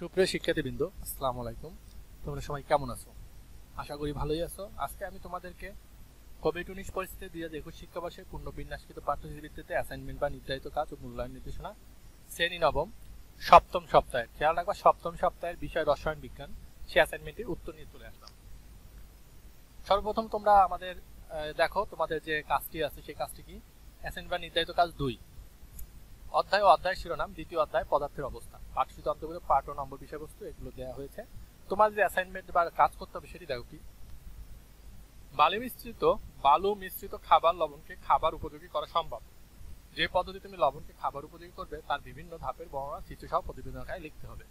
সুপ্রিয় শিক্ষার্থীবৃন্দ, আসসালামু আলাইকুম। তোমরা সবাই কেমন আছো? আশা করি ভালোই আছো। আজকে আমি তোমাদেরকে কোভিড উনিশ পরিস্থিতি দুই হাজার একুশ শিক্ষাবর্ষে পূর্ণ বিন্যাসকৃত পাঠ্যসূচির ভিত্তিতে অ্যাসাইনমেন্ট বা নির্ধারিত কাজ ও মূল্যায়ন নির্দেশনা, শ্রেণি নবম, সপ্তম সপ্তাহের। খেয়াল রাখবা, সপ্তম সপ্তাহের বিষয় রসায়ন বিজ্ঞান, সে অ্যাসাইনমেন্টের উত্তর নিয়ে চলে আসলাম। সর্বপ্রথম তোমরা আমাদের দেখো তোমাদের যে কাজটি আছে, সেই কাজটি কি? অ্যাসাইনমেন্ট বা নির্ধারিত কাজ দুই। অধ্যায় ও অধ্যায় শিরোনাম, দ্বিতীয় অধ্যায়, পদার্থের অবস্থা। পাঠসূচি অন্তর্গত পাঠ ও নম্বর বিষয়বস্তু, এগুলো দেওয়া হয়েছে। তোমার যে অ্যাসাইনমেন্ট বা কাজ করতে হবে সেটি দেখো কি। বালু মিশ্রিত বালু মিশ্রিত খাবার লবণকে খাবার উপযোগী করা সম্ভব। যে পদ্ধতি তুমি লবণকে খাবার উপযোগী করবে, তার বিভিন্ন ধাপের বর্ণনা চিত্রসহ প্রতিবেদন আকারে লিখতে হবে।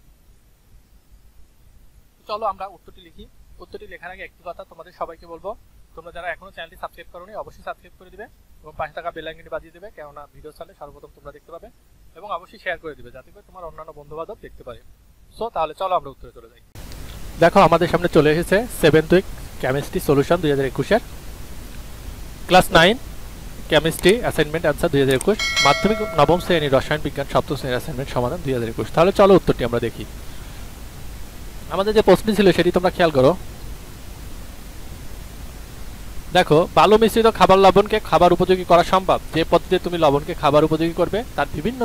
চলো আমরা উত্তরটি লিখি। উত্তরটি লেখার আগে একটি কথা তোমাদের সবাইকে বলব। তোমরা যারা এখনও চ্যানেলটি সাবস্ক্রাইব করোনি, অবশ্যই সাবস্ক্রাইব করে দিবে। এবং পাশে থাকা বেল আইকনটি বাজিয়ে দেবে, কেননা ভিডিও চালে সর্বপ্রথম তোমরা দেখতে পাবে এবং অবশ্যই শেয়ার করে দিবে, যাতে করে তোমার অন্যান্য বন্ধু বান্ধব দেখতে পারে। সো তাহলে চলো আমরা উত্তরে চলে যাই। দেখো, আমাদের সামনে চলে এসেছে সেভেন্থ উইক কেমিস্ট্রি সলিউশন দুই হাজার একুশের। Class nine chemistry assignment answer দুই হাজার একুশ। মাধ্যমিক, নবম শ্রেণির রসায়ন বিজ্ঞান, সপ্তম শ্রেণির অ্যাসাইনমেন্ট সমাধান দুই হাজার একুশ। তাহলে চলো উত্তরটি আমরা দেখি। আমাদের যে প্রশ্নটি ছিল, সেটি তোমরা খেয়াল করো। দেখো, বালু মিশ্রিত খাবার লবণকে খাবার উপযোগী করা সম্ভব। যে পদ্ধতিতে তুমি লবণকে খাবার উপযোগী করবে, তার বিভিন্ন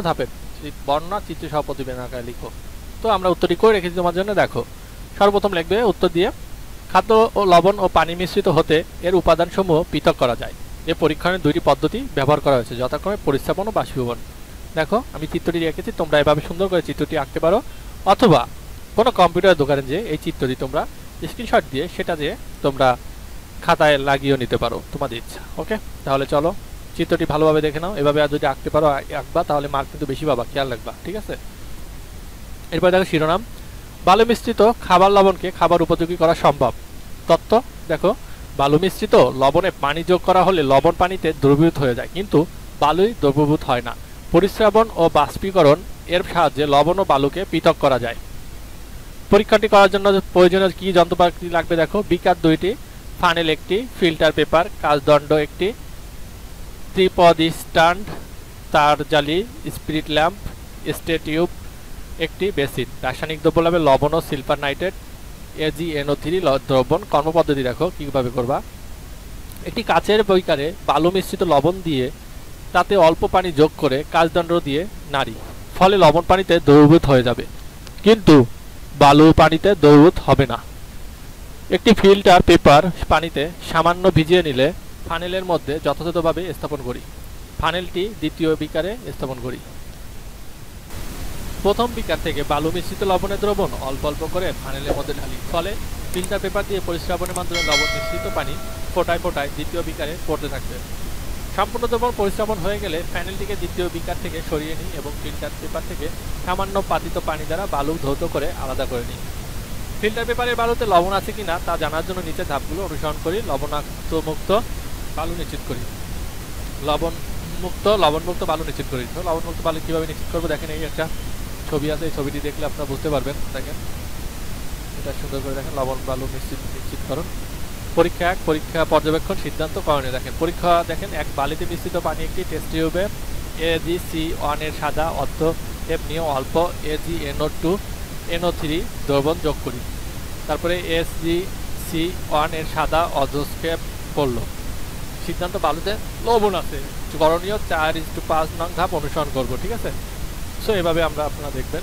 সেই বর্ণনা চিত্র সহ প্রতিবেদন আকারে লিখো। তো আমরা উত্তরটি করে রেখেছি তোমার জন্য, দেখো। সর্বপ্রথম লিখবে উত্তর দিয়ে, খাদ্য ও লবণ ও পানি মিশ্রিত হতে এর উপাদানসমূহ পৃথক করা যায়। এ পরীক্ষণের দুইটি পদ্ধতি ব্যবহার করা হয়েছে, যথাক্রমে পরিস্থাপন ও বাষ্পীভবন। দেখো, আমি চিত্রটি রেখেছি, তোমরা এভাবে সুন্দর করে চিত্রটি আঁকতে পারো। অথবা কোনো কম্পিউটার দোকানে যে এই চিত্রটি তোমরা স্ক্রিনশট দিয়ে সেটা দিয়ে তোমরা খাতায় লাগিয়েও নিতে পারো, তোমাদের ইচ্ছা ওকে তাহলে চলো, চিত্রটি ভালোভাবে দেখে নাও। এভাবে আর যদি আঁকতে পারো আঁকবা, তাহলে মার্ক কিন্তু বেশি পাবা, খেয়াল রাখবা, ঠিক আছে? এরপর দেখো শিরোনাম। বালু মিশ্রিত খাবার লবণকে খাবার উপযোগী করা সম্ভব। তত্ত্ব, দেখো বালু মিশ্রিত লবণে পানি যোগ করা হলে লবণ পানিতে দ্রবীভূত হয়ে যায়, কিন্তু বালুই দ্রবীভূত হয় না। পরিশ্রাবণ ও বাষ্পীকরণ, এর সাহায্যে লবণ ও বালুকে পৃথক করা যায়। পরীক্ষাটি করার জন্য প্রয়োজনীয় কি যন্ত্রপাতি লাগবে দেখো? বিকার দুইটি ফানেল একটি, ফিল্টার পেপার, কাজদণ্ড একটি, ত্রিপদি স্ট্যান্ড, তার জালি, স্পিরিট ল্যাম্প স্টে টিউব একটি, বেসিন। রাসায়নিক দ্রব্য লাভে লবণ ও silver nitrate AG NO three দ্রবণ কর্মপদ্ধতি দেখো কীভাবে করবা। একটি কাচের বৈকারে বালু মিশ্রিত লবণ দিয়ে তাতে অল্প পানি যোগ করে কাজদণ্ড দিয়ে নাড়ি। ফলে লবণ পানিতে দ্রবীভূত হয়ে যাবে। কিন্তু বালু পানিতে দ্রবীভূত হবে না। একটি ফিল্টার পেপার পানিতে সামান্য ভিজিয়ে নিলে ফানেলের মধ্যে যথাযথভাবে স্থাপন করি। ফানেলটি দ্বিতীয় বিকারে স্থাপন করি। প্রথম বিকার থেকে বালু মিশ্রিত লবণের দ্রবণ অল্প অল্প করে ফানেলের মধ্যে ঢালি। ফলে ফিল্টার পেপার দিয়ে পরিশ্রাবণের মাধ্যমে লবণ মিশ্রিত পানি ফোটায় ফোটায় দ্বিতীয় বিকারে পড়তে থাকবে। সম্পূর্ণ দ্রবণ পরিশ্রাবণ হয়ে গেলে প্যানেলটিকে দ্বিতীয় বিকার থেকে সরিয়ে নিই এবং ফিল্টার পেপার থেকে সামান্য পাতিত পানি দ্বারা বালু ধৌত করে আলাদা করে নিই। ফিল্টার পেপারের বালুতে লবণ আছে কিনা তা জানার জন্য নিচের ধাপগুলো অনুসরণ করি লবণাক্ত মুক্ত বালু নিশ্চিত করি। লবণ মুক্ত লবণমুক্ত বালু নিশ্চিত করি। তো লবণমুক্ত বালু কীভাবে নিশ্চিত করব? দেখেন এই একটা ছবি আছে, এই ছবিটি দেখলে আপনারা বুঝতে পারবেন। দেখেন, এটা সুন্দর করে দেখেন, লবণ বালু নিশ্চিত নিশ্চিত করুন। পরীক্ষা এক, পরীক্ষা পর্যবেক্ষণ সিদ্ধান্ত করণে দেখেন, পরীক্ষা দেখেন, এক বালিতে মিশ্রিত পানি একটি টেস্ট টিউবে জি সি ওয়ানের সাদা অর্থ এফ নিয়ে অল্প AG NO two NO three দ্রবণ যোগ করি। তারপরে এস জি সি ওয়ানের সাদা অজস্কে পড়ল। সিদ্ধান্ত বালুতে লবণ আছে। করণীয়, চার ইস্টু পাঁচ নং ধাপ অনুসরণ করব, ঠিক আছে? সো এভাবে আমরা আপনারা দেখবেন।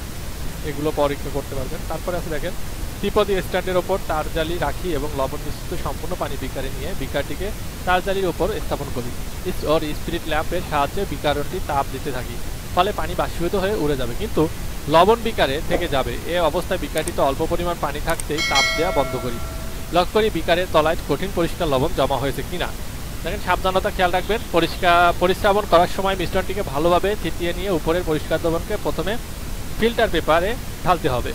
এগুলো পরীক্ষা করতে পারবেন। তারপরে আছে দেখেন, ত্রিপদী স্ট্যান্ডের ওপর তার জালি রাখি এবং লবণ মিশ্রিত সম্পূর্ণ পানি বিকারে নিয়ে বিকারটিকে তার জালির ওপর স্থাপন করি। ওর স্পিরিট ল্যাম্পের সাহায্যে বিকারটি তাপ দিতে থাকি। ফলে পানি বাষ্পীভূত হয়ে উড়ে যাবে। কিন্তু লবণ বিকারে থেকে যাবে। এ অবস্থায় বিকারটিতে অল্প পরিমাণ পানি থাকতেই তাপ দেওয়া বন্ধ করি। লক্ষ্য করি বিকারের তলায় কঠিন পরিষ্কার লবণ জমা হয়েছে কিনা? দেখেন, সাবধানতা খেয়াল রাখবেন। পরিষ্কার পরিশ্রাবণ করার সময় মিশ্রণটিকে ভালোভাবে থিতিয়ে নিয়ে উপরের পরিষ্কার দ্রবণকে প্রথমে ফিল্টার পেপারে ঢালতে হবে।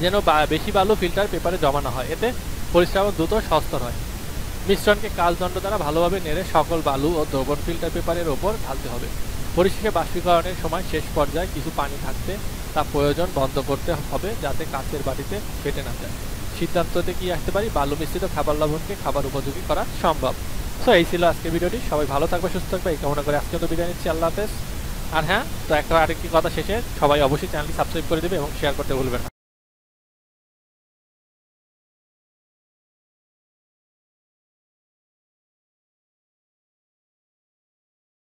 যেন বেশি বালু ফিল্টার পেপারে জমা না হয়। এতে পরিশ্রাবণ দ্রুত সস্তর হয়। মিশ্রণকে কাজদণ্ড দ্বারা ভালোভাবে নেড়ে সকল বালু ও দ্রবণ ফিল্টার পেপারের ওপর ঢালতে হবে। পরিশেষে বাষ্পীকরণের সময় শেষ পর্যায়ে কিছু পানি থাকতে তা প্রয়োজন বন্ধ করতে হবে যাতে কাঁচের বাটিতে ফেটে না যায়। সিদ্ধান্ততে কি আসতে পারি? বালু মিশ্রিত খাবার লবণকে খাবার উপযোগী করা সম্ভব। সো এই ছিল আজকের ভিডিওটি। সবাই ভালো থাকবে, সুস্থ থাকবে। এই কামনা করে আজকে তো বিদায় নিচ্ছি। আল্লাহ হাফেজ। আর হ্যাঁ তো একটা আরেকটি কথা শেষে। সবাই অবশ্যই চ্যানেলটি সাবস্ক্রাইব করে দেবে এবং শেয়ার করতে ভুলবেন না।